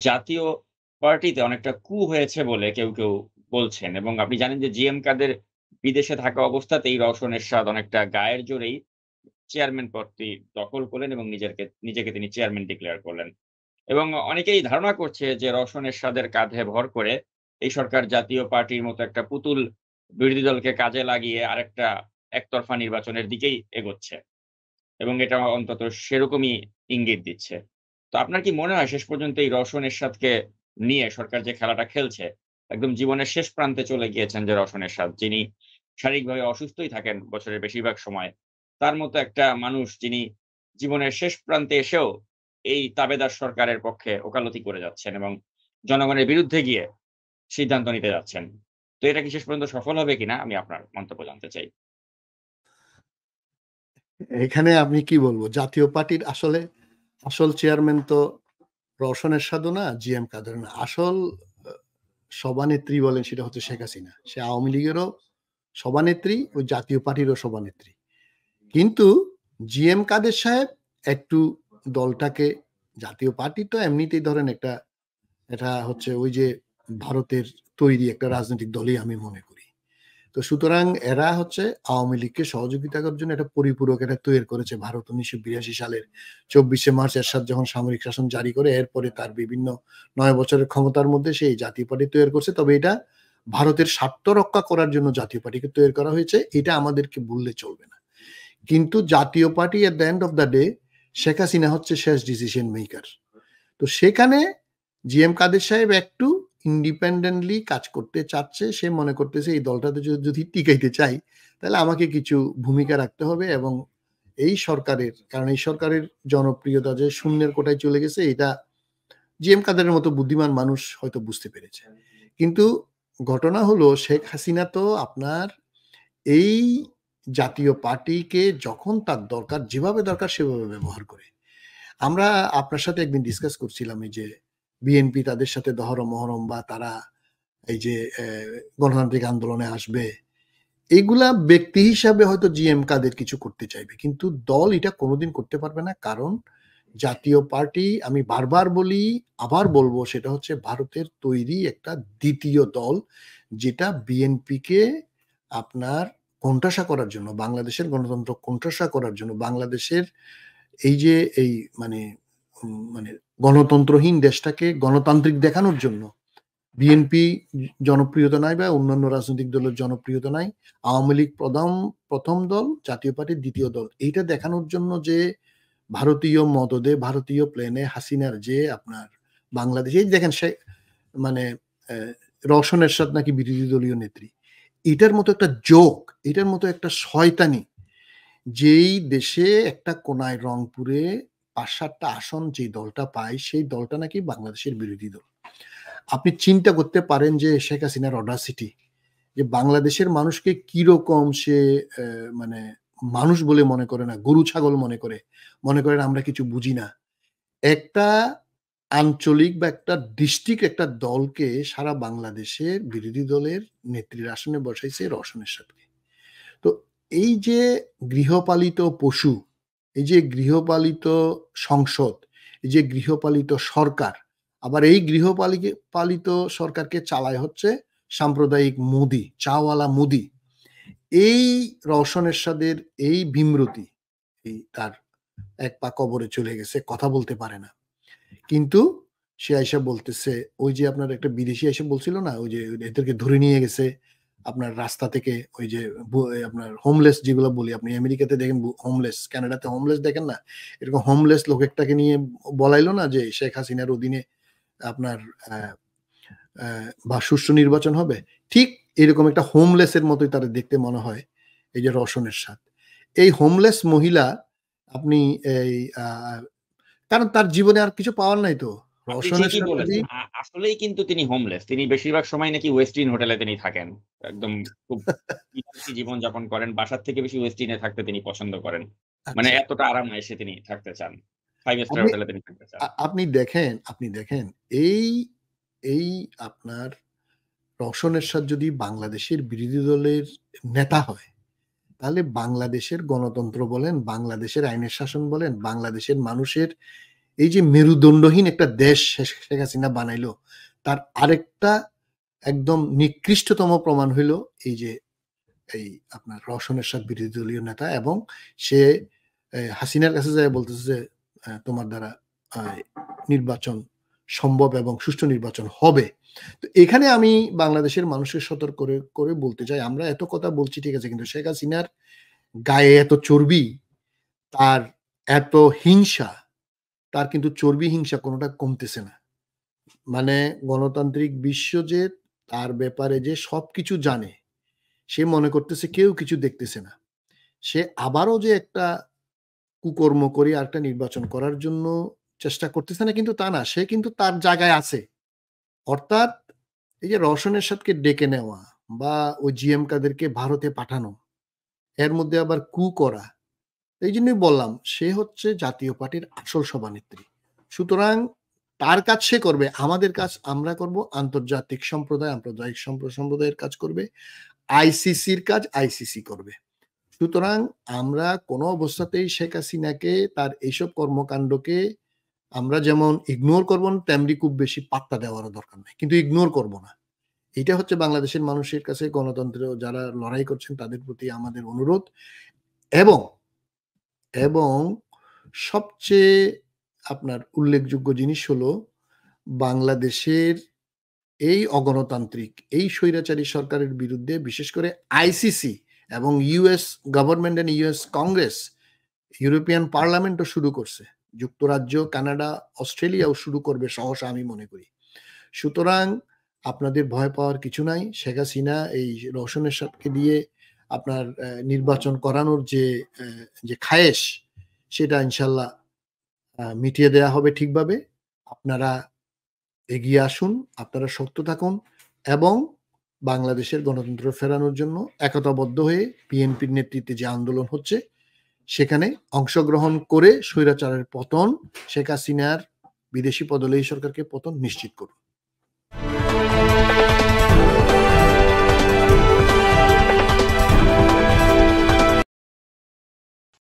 জাতীয় পার্টিতে অনেকটা কু হয়েছে বলে কেউ, কেউ বলছেন এবং আপনি জানেন যে জিএম কাদের বিদেশে থাকা অবস্থাতেই রওশন এরশাদ অনেকটা গায়ের জোরেই চেয়ারম্যান পদটি দখল করলেন এবং নিজেরকে নিজেকে তিনি চেয়ারম্যান ডিক্লেয়ার করলেন। এবং অনেকেই ধারণা করছে যে রওশন এরশাদের কাঁধে ভর করে এই সরকার জাতীয় পার্টির মতো একটা পুতুল বিরোধী দলকে কাজে লাগিয়ে আরেকটা একতরফা নির্বাচনের দিকেই এগোচ্ছে। এবং এটা অন্তত সেরকমই ইঙ্গিত দিচ্ছে। তো আপনার কি মনে হয় শেষ পর্যন্ত এই রওশন এরশাদকে নিয়ে সরকার যে খেলাটা খেলছে, একদম জীবনের শেষ প্রান্তে চলে গিয়েছেন যে রওশন এরশাদ, যিনি শারীরিকভাবে অসুস্থই থাকেন বছরের বেশিরভাগ সময়। তার মতো একটা মানুষ যিনি জীবনের শেষ প্রান্তে এসেও এই তাবেদার সরকারের পক্ষে ওকালতি করে যাচ্ছেন এবং জনগণের বিরুদ্ধে গিয়ে সিদ্ধান্ত নিতে যাচ্ছেন। তো এটা কি শেষ পর্যন্ত সফল হবে কিনা আমি আপনার মন্তব্য জানতে চাই। এখানে আমি কি বলব জাতীয় পার্টির আসলে আসল চেয়ারম্যান তো রওশন এরশাদও না জি এম কাদের না। আসল সভানেত্রী বলেন সেটা হচ্ছে শেখ হাসিনা। সে আওয়ামী লীগেরও সভানেত্রী ও জাতীয় পার্টিরও সভানেত্রী। কিন্তু জি এম কাদের সাহেব একটু দলটাকে, জাতীয় পার্টি তো এমনিতেই ধরেন একটা, এটা হচ্ছে ওই যে ভারতের তৈরি একটা রাজনৈতিক দলই আমি মনে তো সুতরাং এরা হচ্ছে আওয়ামী লীগকে সহযোগিতা করার জন্য একটা পরিপূরক এটা তৈরি করেছে। ভারত উনিশশো বিরাশি সালের চব্বিশে মার্চ এরশাদ যখন সামরিক শাসন জারি করে, এরপরে তার বিভিন্ন নয় বছরের ক্ষমতার মধ্যে সেই জাতীয় পার্টি তৈরি করছে। তবে এটা ভারতের স্বার্থ রক্ষা করার জন্য জাতীয় পার্টিকে তৈরি করা হয়েছে, এটা আমাদেরকে ভুললে চলবে না। কিন্তু Jatiya Party at the end of the day Sheikh Hasina হচ্ছে শেষ ডিসিশন মেকার তো সেখানে জি এম কাদের সাহেব একটু ইন্ডিপেন্ডেন্টলি কাজ করতে চাচ্ছে, সে মনে করতেছে এই দলটাতে যদি টিকাইতে চাই, তাহলে আমাকে কিছু ভূমিকা রাখতে হবে এবং এই সরকারের, কারণ এই সরকারের জনপ্রিয়তা যে শূন্যের কোটায় চলে গেছে, এটা জি এম কাদের মতো বুদ্ধিমান মানুষ হয়তো বুঝতে পেরেছে। কিন্তু ঘটনা হলো, শেখ হাসিনা তো আপনার এই জাতীয় পার্টিকে যখন তার দরকার, যেভাবে দরকার সেভাবে ব্যবহার করে। আমরা আপনার সাথে একদিন ডিসকাস করছিলাম এই যে বিএনপি তাদের সাথে দহরম মহরম বা তারা এই যে গণতান্ত্রিক আন্দোলনে আসবে, এগুলা ব্যক্তি হিসাবে হয়তো জিএম কাদের কিছু করতে চাইবে। কিন্তু দল এটা কোনোদিন করতে পারবে না। কারণ জাতীয় পার্টি, আমি বারবার বলি, আবার বলব, সেটা হচ্ছে ভারতের তৈরি একটা দ্বিতীয় দল, যেটা বিএনপিকে আপনার কোণঠাসা করার জন্য, বাংলাদেশের গণতন্ত্র কোণঠাসা করার জন্য, বাংলাদেশের এই যে, এই মানে মানে গণতন্ত্রহীন দেশটাকে গণতান্ত্রিক দেখানোর জন্য। বিএনপি জনপ্রিয়তা নাই বা অন্যান্য রাজনৈতিক দলের জনপ্রিয়তা নাই। আওয়ামী লীগ প্রথম প্রথম দল, জাতীয় পার্টির দ্বিতীয় দল। এইটা দেখানোর জন্য যে ভারতীয় মদদে, ভারতীয় প্লেনে হাসিনার যে আপনার বাংলাদেশে দেখেন সে মানে রওশন এরশাদ নাকি বিরোধী দলীয় নেত্রী। এটার মতো একটা যোগ এটার মতো একটা শয়তানি, যেই দেশে একটা কোনায় রংপুরে পাঁচ সাতটা আসন যে দলটা পায়, সেই দলটা নাকি বাংলাদেশের বিরোধী দল। আপনি চিন্তা করতে পারেন যে শেখ হাসিনার অডাসিটি যে বাংলাদেশের মানুষকে কীরকম সে মানে মানুষ বলে মনে করে না, গরু ছাগল মনে করে, মনে করেন আমরা কিছু বুঝি না। একটা আঞ্চলিক বা একটা ডিস্ট্রিক্ট একটা দলকে সারা বাংলাদেশের বিরোধী দলের নেত্রীর আসনে বসাইছে রসনের সাথে তো এই যে গৃহপালিত পশু এই যে গৃহপালিত সংসদ, এই যে গৃহপালিত সরকার, আবার এই গৃহপালিত পালিত সরকারকে চালায় হচ্ছে সাম্প্রদায়িক মোদি, চাওয়ালা মোদি। এই রওশন এরশাদের এই ভীমরতি এই তার এক পা কবরে চলে গেছে, কথা বলতে পারে না। কিন্তু সে আইসা বলতেছে, ওই যে আপনার একটা বিদেশি এসে বলছিল না, ওই যে এদেরকে ধরে নিয়ে গেছে আপনার রাস্তা থেকে ওই যে আপনার হোমলেস যেগুলো বলি, আপনি আমেরিকাতে দেখেন হোমলেস কানাডাতে হোমলেস দেখেন না? এরকম হোমলেস লোক একটাকে নিয়ে বলাইলো না যে শেখ হাসিনার অধীনে আপনার বা সুষ্ঠু নির্বাচন হবে? ঠিক এরকম একটা হোমলেসের মতোই তারা দেখতে মনে হয়, এই যে রসনের সাথ। এই হোমলেস মহিলা আপনি এই কারণ তার জীবনে আর কিছু পাওয়ার নাই তো? আসলেই কিন্তু তিনি হোমলেস তিনি বেশিরভাগ সময় নাকি ওয়েস্টিন হোটেলে তিনি থাকেন। একদম খুব জীবন যাপন করেন। বাসার থেকে বেশি ওয়েস্টিনে থাকতে তিনি পছন্দ করেন। মানে আচ্ছা। এতটা আরাম এসে তিনি থাকতে চান। ফাইভ স্টার হোটেলে তিনি থাকতে চান। আপনি দেখেন আপনি দেখেন এই এই আপনার রওশন এরশাদ যদি বাংলাদেশের বিরোধী দলের নেতা হয় তাহলে বাংলাদেশের গণতন্ত্র বলেন বাংলাদেশের আইনের শাসন বলেন বাংলাদেশের মানুষের এই যে মেরুদণ্ডহীন একটা দেশ শেখ হাসিনা বানাইলো, তার আরেকটা একদম নিকৃষ্টতম প্রমাণ হইল এই যে এই আপনার রওশন এরশাদ বিরোধী দলীয় নেতা এবং সে হাসিনার কাছে যায় বলতেছে যে তোমার দ্বারা নির্বাচন সম্ভব এবং সুষ্ঠু নির্বাচন হবে। তো এখানে আমি বাংলাদেশের মানুষের সতর্ক করে করে বলতে চাই, আমরা এত কথা বলছি, ঠিক আছে, কিন্তু শেখ হাসিনার গায়ে এত চর্বি, তার এত হিংসা তার কিন্তু চর্বি হিংসা কোনোটা কমতেছে না। মানে গণতান্ত্রিক বিশ্ব যে তার ব্যাপারে যে সবকিছু জানে, সে মনে করতেছে কেউ কিছু দেখতেছে না। সে আবারও যে একটা কুকর্ম করে আরেকটা নির্বাচন করার জন্য চেষ্টা করতেছে না কিন্তু তা না, সে কিন্তু তার জায়গায় আছে। অর্থাৎ এই যে রওশনের সাথে ডেকে নেওয়া বা ওই জিএম কাদেরকে ভারতে পাঠানো, এর মধ্যে আবার কু করা এই জন্যই বললাম, সে হচ্ছে জাতীয় পার্টির আসল সভানেত্রী। সুতরাং তার কাজ সে করবে, আমাদের কাজ আমরা করব, আন্তর্জাতিক সম্প্রদায়, আন্তর্জাতিক সম্প্রদায়ের কাজ করবে আইসিসির কাজ আইসিসি করবে। সুতরাং আমরা কোনো অবস্থাতেই শেখ হাসিনাকে, তার এইসব কর্মকাণ্ডকে আমরা যেমন ইগনোর করব না, তেমনি খুব বেশি পাত্তা দেওয়ারও দরকার নেই। কিন্তু ইগনোর করব না। এটা হচ্ছে বাংলাদেশের মানুষের কাছে গণতন্ত্র, যারা লড়াই করছেন তাদের প্রতি আমাদের অনুরোধ। এবং এবং সবচেয়ে আপনার উল্লেখযোগ্য জিনিস হলো বাংলাদেশের এই অগণতান্ত্রিক, এই স্বৈরাচারী সরকারের বিরুদ্ধে বিশেষ করে আইসিসি এবং US government and US Congress European পার্লামেন্টও শুরু করছে। যুক্তরাজ্য, কানাডা, অস্ট্রেলিয়াও শুরু করবে সহসা আমি মনে করি। সুতরাং আপনাদের ভয় পাওয়ার কিছু নাই। শেখ হাসিনা এই রোশনের সাথে দিয়ে আপনার নির্বাচন করানোর যে যে খায়েশ, সেটা ইনশাল্লাহ মিটিয়ে দেয়া হবে ঠিকভাবে। আপনারা এগিয়ে আসুন, আপনারা শক্ত থাকুন এবং বাংলাদেশের গণতন্ত্র ফেরানোর জন্য একতাবদ্ধ হয়ে বিএনপির নেতৃত্বে যে আন্দোলন হচ্ছে, সেখানে অংশগ্রহণ করে স্বৈরাচারের পতন, শেখ হাসিনার বিদেশি পদলেই সরকারকে পতন নিশ্চিত করুন।